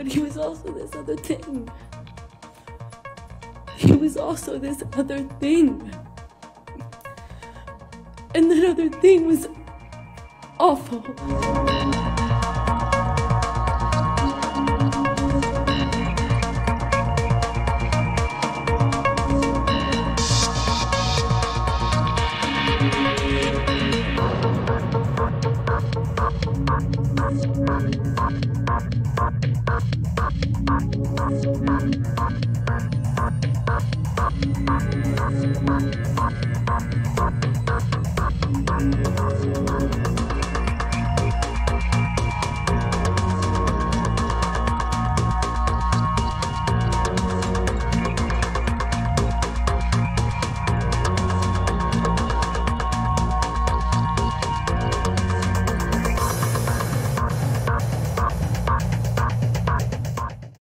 But he was also this other thing. He was also this other thing. And that other thing was awful. Thank Thank you.